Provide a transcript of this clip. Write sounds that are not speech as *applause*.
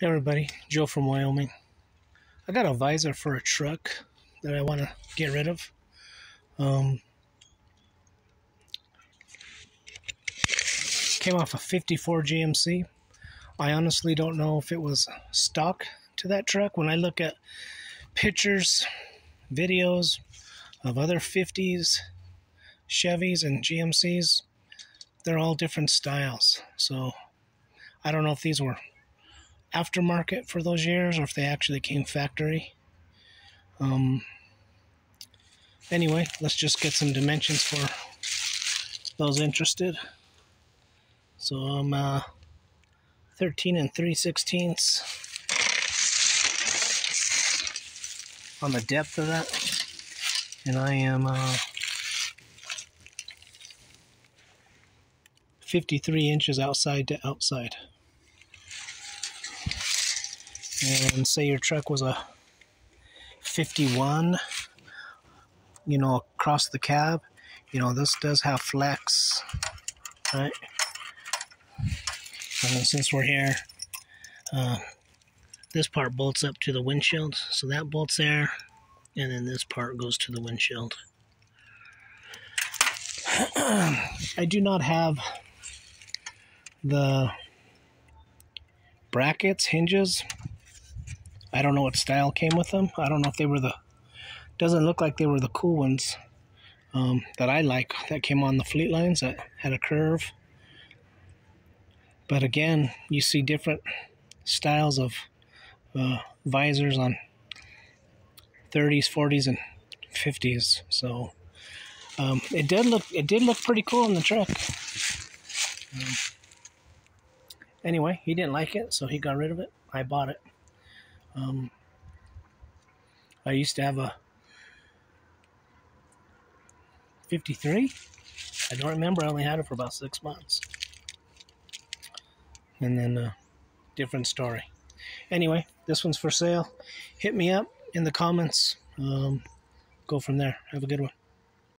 Hey everybody, Joe from Wyoming. I got a visor for a truck that I want to get rid of. Um, came off a 54 GMC. I honestly don't know if it was stock to that truck. When I look at pictures, videos of other 50s, Chevys, and GMCs, they're all different styles. So I don't know if these were aftermarket for those years or if they actually came factory. Um, anyway, let's just get some dimensions for those interested. So I'm uh, 13 and 3 sixteenths on the depth of that. And I am uh, 53 inches outside to outside and say your truck was a 51 you know across the cab you know this does have flex right? And since we're here uh, this part bolts up to the windshield so that bolts there and then this part goes to the windshield. *clears throat* I do not have the brackets hinges I don't know what style came with them. I don't know if they were the. Doesn't look like they were the cool ones um, that I like that came on the Fleetlines that had a curve. But again, you see different styles of uh, visors on 30s, 40s, and 50s. So um, it did look it did look pretty cool in the truck. Um, anyway, he didn't like it, so he got rid of it. I bought it. Um, I used to have a 53. I don't remember. I only had it for about six months. And then uh, different story. Anyway, this one's for sale. Hit me up in the comments. Um, go from there. Have a good one.